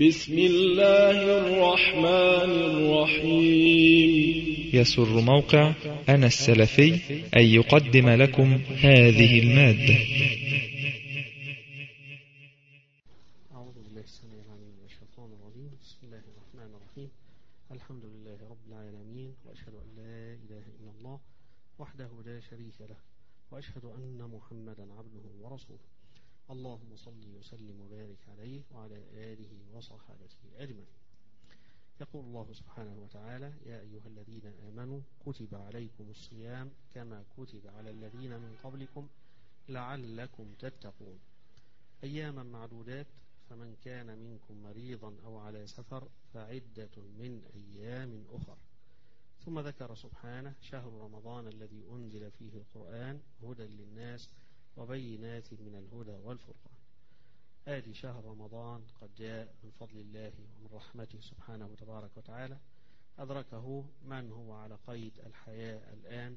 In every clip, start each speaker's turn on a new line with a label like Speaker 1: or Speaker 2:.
Speaker 1: بسم الله الرحمن الرحيم.
Speaker 2: يسر موقع أنا السلفي أن يقدم لكم هذه المادة.
Speaker 3: أعوذ بالله السميع العليم من الشيطان الرجيم. بسم الله الرحمن الرحيم. الحمد لله رب العالمين وأشهد أن لا إله إلا الله وحده لا شريك له وأشهد أن محمدا عبده ورسوله. اللهم صل وسلم وبارك عليه وعلى آله وصحابته أجمعين. يقول الله سبحانه وتعالى يا أيها الذين آمنوا كتب عليكم الصيام كما كتب على الذين من قبلكم لعلكم تتقون. أياما معدودات فمن كان منكم مريضا أو على سفر فعدة من أيام أخر. ثم ذكر سبحانه شهر رمضان الذي أنزل فيه القرآن هدى للناس وبينات من الهدى والفرقان. آدي شهر رمضان قد جاء من فضل الله ومن رحمته سبحانه تبارك وتعالى. أدركه من هو على قيد الحياة الآن.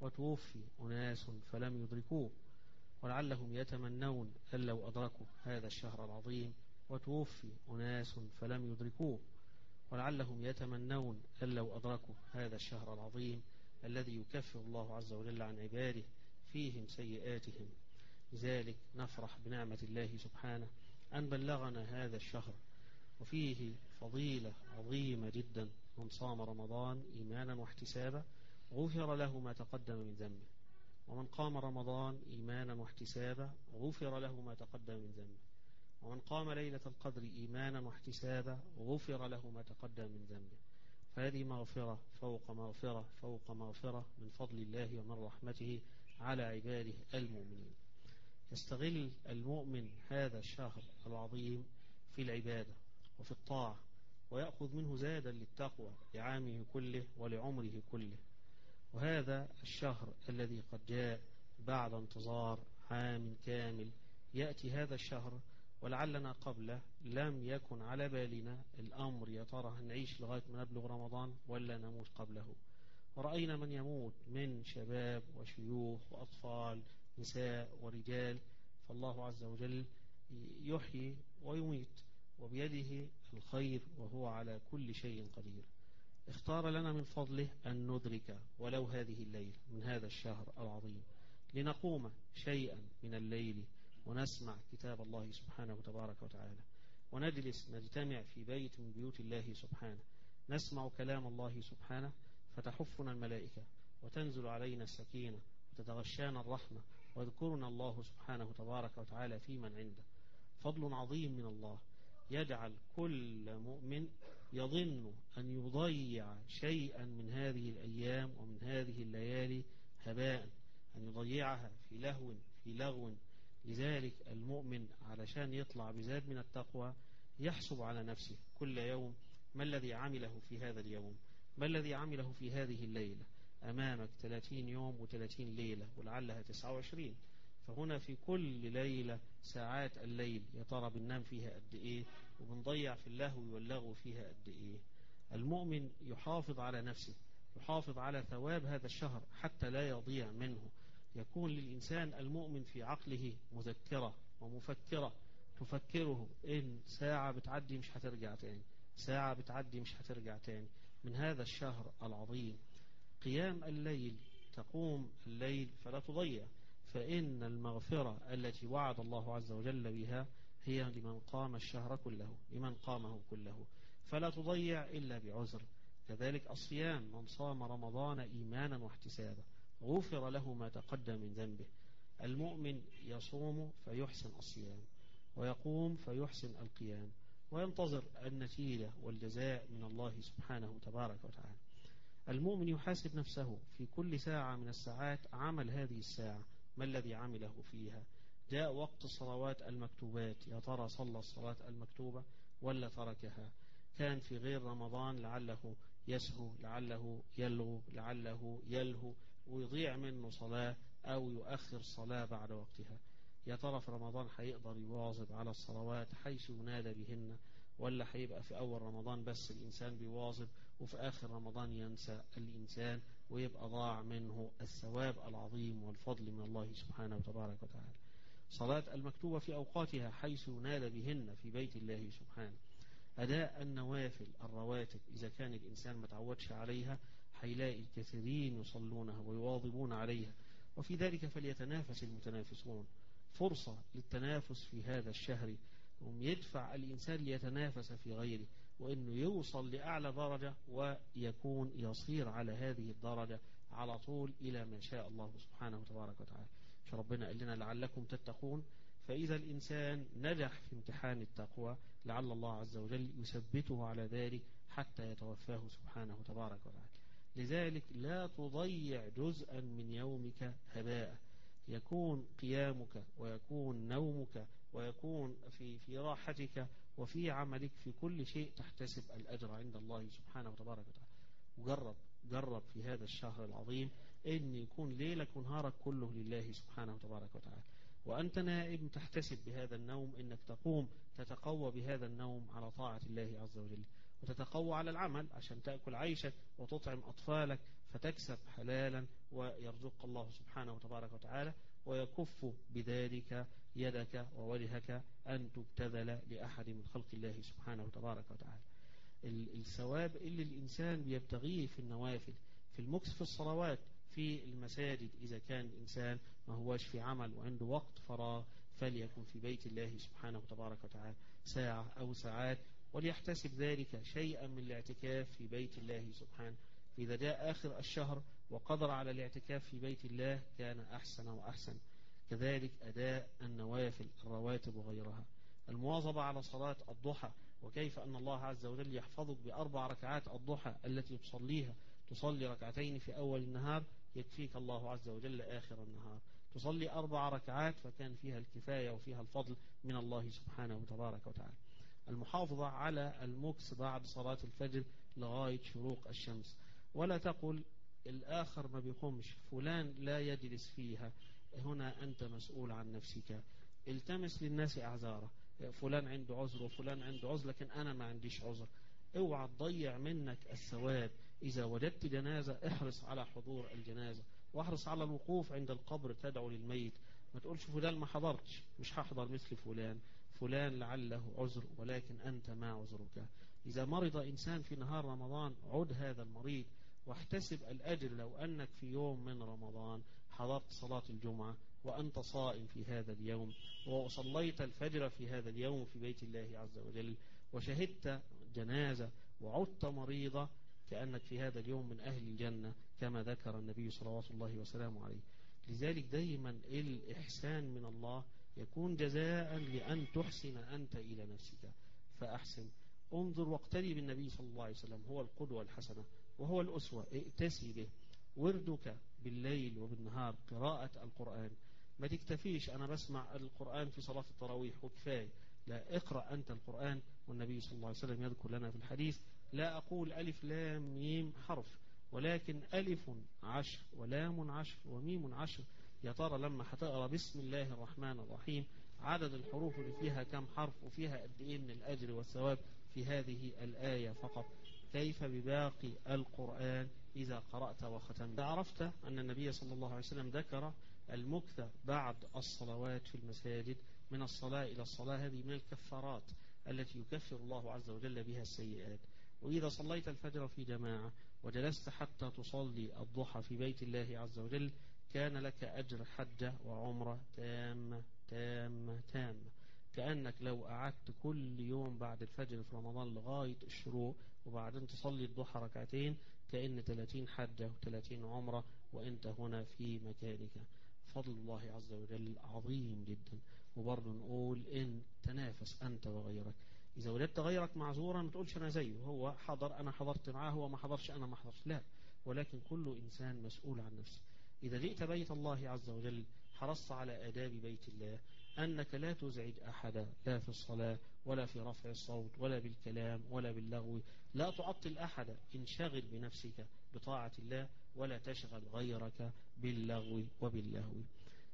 Speaker 3: وتوفي أناس فلم يدركوه. ولعلهم يتمنون أن لو أدركوا هذا الشهر العظيم. وتوفي أناس فلم يدركوه. ولعلهم يتمنون أن لو أدركوا هذا الشهر العظيم. الذي يكفر الله عز وجل عن عباده. فيهم سيئاتهم. لذلك نفرح بنعمة الله سبحانه أن بلغنا هذا الشهر وفيه فضيلة عظيمة جدا. من صام رمضان إيمانا واحتسابا غفر له ما تقدم من ذنبه. ومن قام رمضان إيمانا واحتسابا غفر له ما تقدم من ذنبه. ومن قام ليلة القدر إيمانا واحتسابا غفر له ما تقدم من ذنبه. فهذه مغفرة فوق مغفرة فوق مغفرة من فضل الله ومن رحمته. على عباده المؤمنين. يستغل المؤمن هذا الشهر العظيم في العبادة وفي الطاعة ويأخذ منه زادا للتقوى لعامه كله ولعمره كله. وهذا الشهر الذي قد جاء بعد انتظار عام كامل يأتي هذا الشهر ولعلنا قبله لم يكن على بالنا الأمر. يا ترى هنعيش لغاية ما نبلغ رمضان ولا نموت قبله؟ ورأينا من يموت من شباب وشيوخ وأطفال نساء ورجال فالله عز وجل يحيي ويميت وبيده الخير وهو على كل شيء قدير. اختار لنا من فضله أن ندرك ولو هذه الليل من هذا الشهر العظيم لنقوم شيئا من الليل ونسمع كتاب الله سبحانه وتبارك وتعالى ونجلس نجتمع في بيت من بيوت الله سبحانه نسمع كلام الله سبحانه فتحفنا الملائكة وتنزل علينا السكينة وتتغشانا الرحمة ويذكرنا الله سبحانه تبارك وتعالى في من عنده. فضل عظيم من الله يجعل كل مؤمن يظن أن يضيع شيئا من هذه الأيام ومن هذه الليالي هباء أن يضيعها في لهو في لغو. لذلك المؤمن علشان يطلع بزاد من التقوى يحسب على نفسه كل يوم ما الذي عمله في هذا اليوم. ما الذي عمله في هذه الليلة؟ أمامك 30 يوم و30 ليلة ولعلها 29 فهنا في كل ليلة ساعات الليل يا ترى بننام فيها قد إيه؟ وبنضيع في اللهو واللغو فيها قد إيه؟ المؤمن يحافظ على نفسه يحافظ على ثواب هذا الشهر حتى لا يضيع منه. يكون للإنسان المؤمن في عقله مذكرة ومفكرة تفكره إن ساعة بتعدي مش هترجع تاني ساعة بتعدي مش هترجع تاني. من هذا الشهر العظيم. قيام الليل تقوم الليل فلا تضيع. فإن المغفرة التي وعد الله عز وجل بها هي لمن قام الشهر كله لمن قامه كله. فلا تضيع إلا بعذر. كذلك الصيام من صام رمضان إيمانا واحتسابا غفر له ما تقدم من ذنبه. المؤمن يصوم فيحسن الصيام ويقوم فيحسن القيام. وينتظر النتيجة والجزاء من الله سبحانه تبارك وتعالى. المؤمن يحاسب نفسه في كل ساعة من الساعات عمل هذه الساعة. ما الذي عمله فيها؟ جاء وقت الصلوات المكتوبات. يا ترى صلى الصلاة المكتوبة ولا تركها؟ كان في غير رمضان لعله يسهو لعله يلغو لعله يلهو ويضيع منه صلاة أو يؤخر صلاة بعد وقتها. يا ترى في رمضان هيقدر يواظب على الصلوات حيث ينادى بهن ولا هيبقى في أول رمضان بس الإنسان بيواظب وفي آخر رمضان ينسى الإنسان ويبقى ضاع منه الثواب العظيم والفضل من الله سبحانه وتبارك وتعالى. صلاة المكتوبة في أوقاتها حيث ينادى بهن في بيت الله سبحانه. أداء النوافل الرواتب إذا كان الإنسان ما تعودش عليها هيلاقي الكثيرين يصلونها ويواظبون عليها. وفي ذلك فليتنافس المتنافسون. فرصة للتنافس في هذا الشهر يدفع الإنسان ليتنافس في غيره وأنه يوصل لأعلى درجة ويكون يصير على هذه الدرجة على طول إلى ما شاء الله سبحانه وتبارك وتعالى. ربنا قال لنا لعلكم تتقون. فإذا الإنسان نجح في امتحان التقوى لعل الله عز وجل يثبته على ذلك حتى يتوفاه سبحانه تبارك وتعالى. لذلك لا تضيع جزءا من يومك هباء. يكون قيامك ويكون نومك ويكون في في راحتك وفي عملك في كل شيء تحتسب الأجر عند الله سبحانه وتبارك وتعالى. وجرب جرب في هذا الشهر العظيم أن يكون ليلك ونهارك كله لله سبحانه وتبارك وتعالى. وأنت نائم تحتسب بهذا النوم أنك تقوم تتقوى بهذا النوم على طاعة الله عز وجل. وتتقوى على العمل عشان تأكل عيشك وتطعم أطفالك فتكسب حلالا ويرزق الله سبحانه وتبارك وتعالى ويكف بذلك يدك ووجهك أن تبتذل لأحد من خلق الله سبحانه وتبارك وتعالى. الثواب اللي الإنسان بيبتغيه في النوافل في المكس في الصلوات في المساجد إذا كان الإنسان ما هواش في عمل وعنده وقت فراغ فليكن في بيت الله سبحانه وتبارك وتعالى ساعة أو ساعات وليحتسب ذلك شيئا من الاعتكاف في بيت الله سبحانه. إذا جاء آخر الشهر وقدر على الاعتكاف في بيت الله كان أحسن وأحسن. كذلك أداء النوافل الرواتب وغيرها. المواظبة على صلاة الضحى وكيف أن الله عز وجل يحفظك بأربع ركعات الضحى التي تصليها. تصلي ركعتين في أول النهار يكفيك الله عز وجل آخر النهار. تصلي أربع ركعات فكان فيها الكفاية وفيها الفضل من الله سبحانه وتبارك وتعالى. المحافظة على المكس بعد صلاة الفجر لغاية شروق الشمس. ولا تقل الآخر ما بيقومش. فلان لا يجلس فيها. هنا أنت مسؤول عن نفسك. التمس للناس أعذارة. فلان عنده عذر وفلان عنده عذر لكن أنا ما عنديش عذر. اوعى تضيع منك الثواب. إذا وجدت جنازة احرص على حضور الجنازة. واحرص على الوقوف عند القبر تدعو للميت. ما تقولش فلان ما حضرتش. مش هحضر مثل فلان. فلان لعله عذر ولكن أنت ما عذرك. إذا مرض إنسان في نهار رمضان عد هذا المريض واحتسب الأجر لو أنك في يوم من رمضان حضرت صلاة الجمعة وأنت صائم في هذا اليوم وصليت الفجر في هذا اليوم في بيت الله عز وجل وشهدت جنازة وعدت مريضة كأنك في هذا اليوم من أهل الجنة كما ذكر النبي صلوات الله وسلامه عليه. لذلك دايما الإحسان من الله يكون جزاء لأن تحسن أنت إلى نفسك. فأحسن. انظر واقتدي بالنبي صلى الله عليه وسلم هو القدوة الحسنة وهو الأسوة. ائتسي به. وردك بالليل وبالنهار قراءة القرآن. ما تكتفيش أنا بسمع القرآن في صلاة التراويح وكفاية. لا اقرأ أنت القرآن والنبي صلى الله عليه وسلم يذكر لنا في الحديث. لا أقول ألف لام ميم حرف ولكن ألف عشر ولام عشر وميم عشر يا ترى لما هتقرا بسم الله الرحمن الرحيم عدد الحروف اللي فيها كم حرف وفيها قد إيه من الأجر والثواب في هذه الآية فقط؟ كيف بباقي القرآن إذا قرأت وختمت؟ عرفت أن النبي صلى الله عليه وسلم ذكر المكث بعد الصلوات في المساجد من الصلاة إلى الصلاة هذه من الكفارات التي يكفر الله عز وجل بها السيئات. وإذا صليت الفجر في جماعة وجلست حتى تصلي الضحى في بيت الله عز وجل كان لك أجر حجة وعمرة تامة تامة تامة. كأنك لو قعدت كل يوم بعد الفجر في رمضان لغاية الشروق وبعدين تصلي الضحى ركعتين كأن 30 حجة و30 عمرة وأنت هنا في مكانك. فضل الله عز وجل عظيم جدا. وبرضه نقول إن تنافس أنت وغيرك. إذا وجدت غيرك معذورا ما تقولش أنا زيه. هو حضر أنا حضرت معاه هو ما حضرش أنا ما حضرش لا. ولكن كل إنسان مسؤول عن نفسه. إذا جئت بيت الله عز وجل حرصت على آداب بيت الله أنك لا تزعج أحدا لا في الصلاة ولا في رفع الصوت ولا بالكلام ولا باللغو لا تعطل أحدا انشغل بنفسك بطاعة الله ولا تشغل غيرك باللغو وباللهو.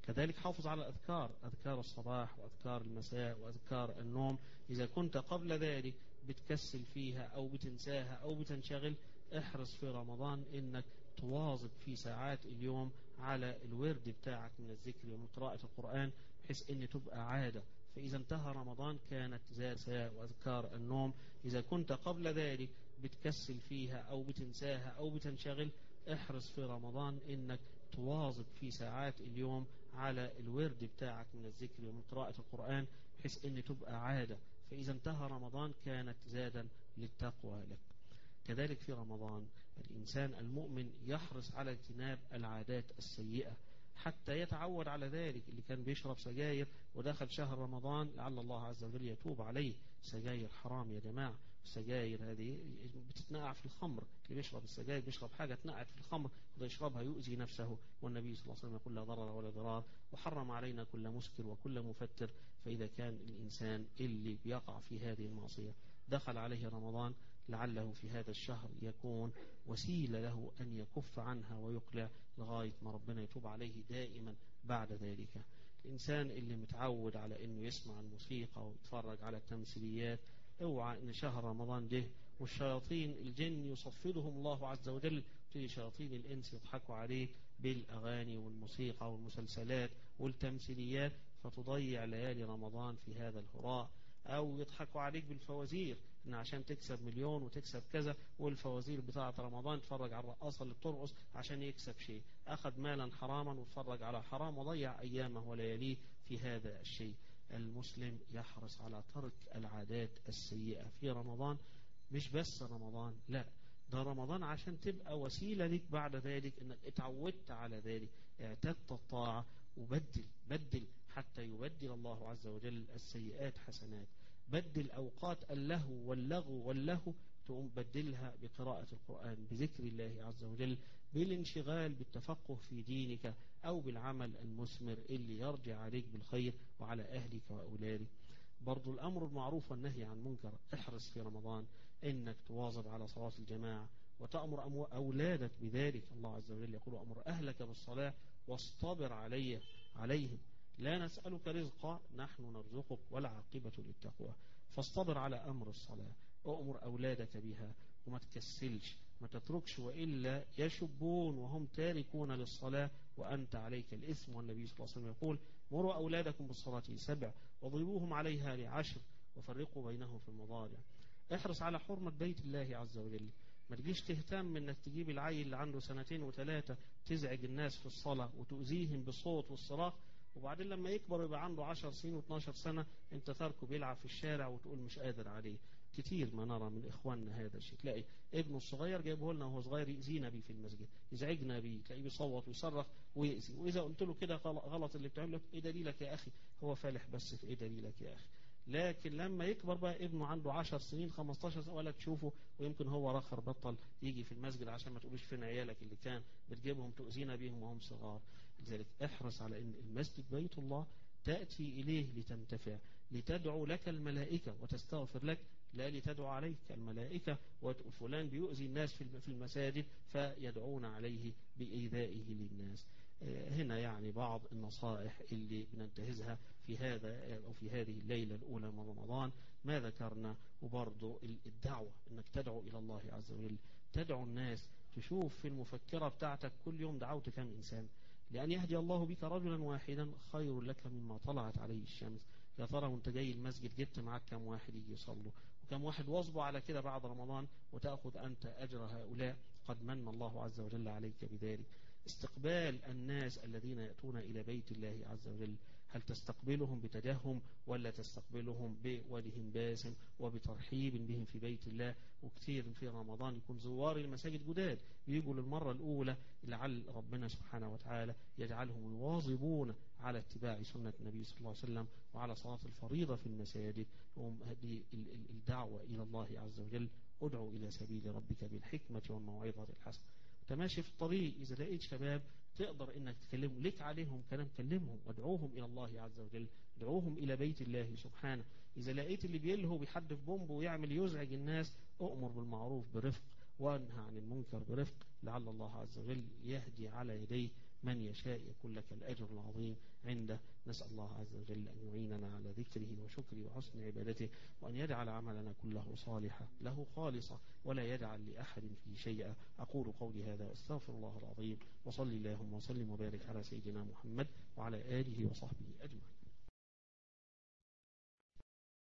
Speaker 3: كذلك حافظ على الأذكار أذكار الصباح وأذكار المساء وأذكار النوم. إذا كنت قبل ذلك بتكسل فيها أو بتنساها أو بتنشغل احرص في رمضان إنك تواظب في ساعات اليوم على الورد بتاعك من الذكر ومن قراءة القرآن بحيث إن تبقى عادة. فإذا انتهى رمضان كانت ذات وأذكار النوم. إذا كنت قبل ذلك بتكسل فيها أو بتنساها أو بتنشغل احرص في رمضان إنك تواظب في ساعات اليوم على الورد بتاعك من الذكر ومن قراءة القرآن بحيث ان تبقى عادة. فإذا انتهى رمضان كانت زادا للتقوى لك. كذلك في رمضان الإنسان المؤمن يحرص على اجتناب العادات السيئة حتى يتعود على ذلك اللي كان بيشرب سجاير ودخل شهر رمضان لعل الله عز وجل يتوب عليه. سجاير حرام يا جماعة. السجاير هذه بتتنقع في الخمر. اللي بيشرب السجاير بيشرب حاجة تنقعت في الخمر وده يشربها يؤذي نفسه. والنبي صلى الله عليه وسلم يقول لا ضرر ولا ضرار وحرم علينا كل مسكر وكل مفتر. فإذا كان الإنسان اللي بيقع في هذه المعصية دخل عليه رمضان لعله في هذا الشهر يكون وسيلة له أن يكف عنها ويقلع لغاية ما ربنا يتوب عليه دائما بعد ذلك. الإنسان اللي متعود على أنه يسمع الموسيقى ويتفرج على التمثيليات اوعى إن شهر رمضان جه والشياطين الجن يصفدهم الله عز وجل. تيجي شياطين الإنس يضحكوا عليك بالأغاني والموسيقى والمسلسلات والتمثيليات فتضيع ليالي رمضان في هذا الهراء. أو يضحكوا عليك بالفوازير إن عشان تكسب مليون وتكسب كذا والفوازير بتاعه رمضان تفرج على الرقاصه اللي بترقص عشان يكسب شيء. أخذ مالا حراما وتفرج على حرام وضيع أيامه ولياليه في هذا الشيء. المسلم يحرص على ترك العادات السيئة في رمضان. مش بس رمضان لا. ده رمضان عشان تبقى وسيلة لك بعد ذلك إنك اتعودت على ذلك. اعتدت الطاعة وبدل بدل حتى يبدل الله عز وجل السيئات حسنات. بدل أوقات اللهو واللغو واللهو تقوم بدلها بقراءة القرآن بذكر الله عز وجل بالانشغال بالتفقه في دينك أو بالعمل المثمر اللي يرجع عليك بالخير وعلى أهلك وأولادك. برضو الأمر المعروف والنهي عن منكر احرص في رمضان إنك تواظب على صلاة الجماعة وتأمر أولادك بذلك. الله عز وجل يقول أمر أهلك بالصلاة واصطبر عليه عليهم. لا نسألك رزقا نحن نرزقك والعاقبة للتقوى. فاصطبر على أمر الصلاة أؤمر أولادك بها وما تكسلش ما تتركش وإلا يشبون وهم تاركون للصلاة وأنت عليك الإثم. والنبي صلى الله عليه وسلم يقول مروا أولادكم بالصلاة سبع وضربوهم عليها لعشر وفرقوا بينهم في المضاجع احرص على حرمة بيت الله عز وجل. ما تجيش تهتم إنك تجيب العيل اللي عنده سنتين وثلاثة تزعج الناس في الصلاة وتؤذيهم بالصوت والصراخ وبعدين لما يكبر يبقى عنده 10 سنين و12 سنة انت تركه بيلعب في الشارع وتقول مش قادر عليه. كتير ما نرى من إخواننا هذا الشيء. تلاقي ابنه الصغير جايبه لنا وهو صغير يأذينا بيه في المسجد يزعجنا بيه تلاقيه بيصوت ويصرخ ويأذي. وإذا قلت له كده غلط اللي بتعمله إيه دليلك يا أخي؟ هو فالح بس في إيه دليلك يا أخي؟ لكن لما يكبر بقى ابنه عنده 10 سنين 15 سنة ولا تشوفه ويمكن هو رخر بطل يجي في المسجد عشان ما تقولوش فين عيالك اللي كان بتجيبهم تؤذينا بيهم وهم صغار. لذلك احرص على إن المسجد بيت الله تأتي إليه لتنتفع لتدعو لك الملائكة وتستغفر لك لا لتدعو عليك الملائكة وفلان بيؤذي الناس في المساجد فيدعون عليه بإيذائه للناس. هنا يعني بعض النصائح اللي بننتهزها في هذا أو في هذه الليلة الأولى من رمضان. ما ذكرنا وبرضه الدعوة أنك تدعو إلى الله عز وجل. تدعو الناس تشوف في المفكرة بتاعتك كل يوم دعوت كم إنسان. لأن يهدي الله بك رجلا واحدا خير لك مما طلعت عليه الشمس. يا ترى وأنت جاي المسجد جبت معاك كم واحد يجي يصلوا؟ وكم واحد واظبوا على كده بعد رمضان وتأخذ أنت أجر هؤلاء؟ قد من الله عز وجل عليك بذلك. استقبال الناس الذين يأتون إلى بيت الله عز وجل هل تستقبلهم بتجهم ولا تستقبلهم بوجه باسم وبترحيب بهم في بيت الله؟ وكثير في رمضان يكون زوار المساجد جداد بيجوا للمرة الأولى لعل ربنا سبحانه وتعالى يجعلهم يواظبون على اتباع سنة النبي صلى الله عليه وسلم وعلى صلاة الفريضة في المساجد. هذه الدعوة إلى الله عز وجل ادعو إلى سبيل ربك بالحكمة والموعظة الحسنة. تماشي في الطريق إذا لقيت شباب تقدر إنك تكلمهم. لك عليهم كلام كلمهم وادعوهم إلى الله عز وجل. ادعوهم إلى بيت الله سبحانه. إذا لقيت اللي بيلهو بيحدف بومب ويعمل يزعج الناس أؤمر بالمعروف برفق وانهى عن المنكر برفق. لعل الله عز وجل يهدي على يديه. من يشاء يكون لك الأجر العظيم عنده. نسأل الله عز وجل أن يعيننا على ذكره وشكره وحسن عبادته وأن يجعل عملنا كله صالحا له خالصة ولا يجعل لأحد فيه شيئا. أقول قولي هذا أستغفر الله العظيم وصلي اللهم وسلم وبارك على سيدنا محمد وعلى آله وصحبه أجمعين.